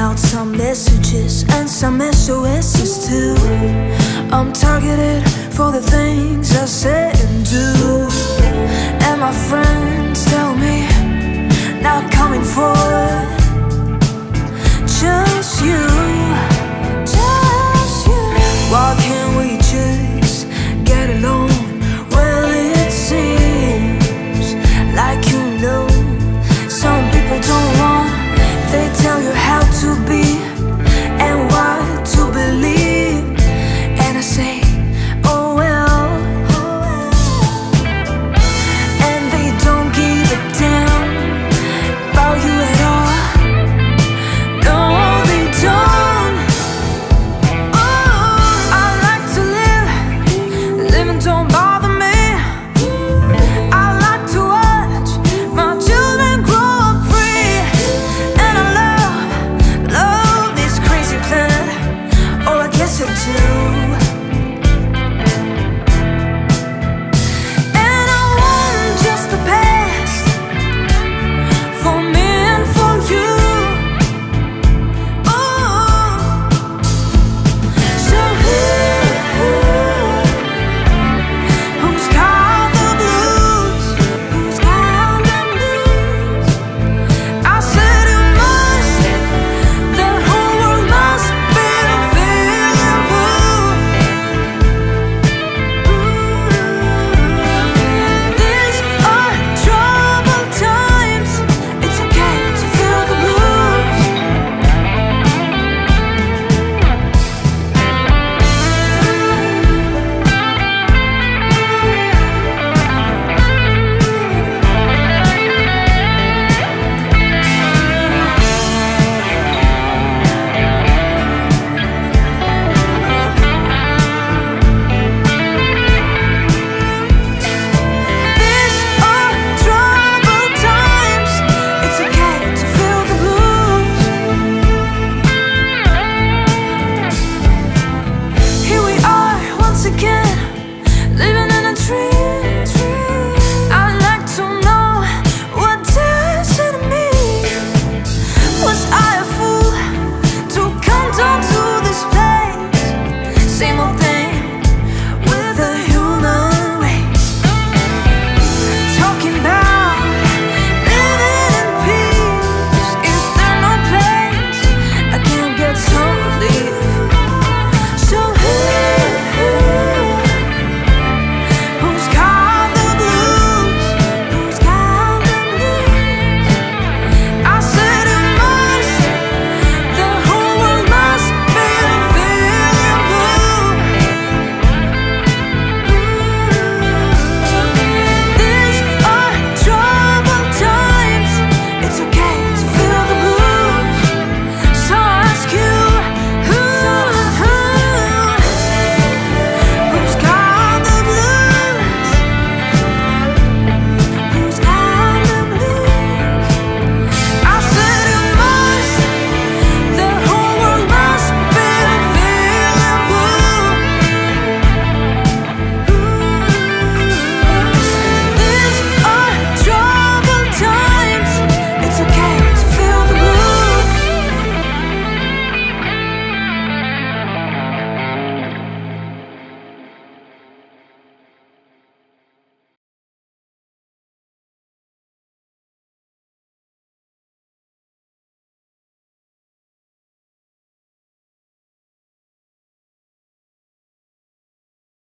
out some messages and some SOSs too. I'm targeted for the things I say and do. And my friends tell me, not coming forward. to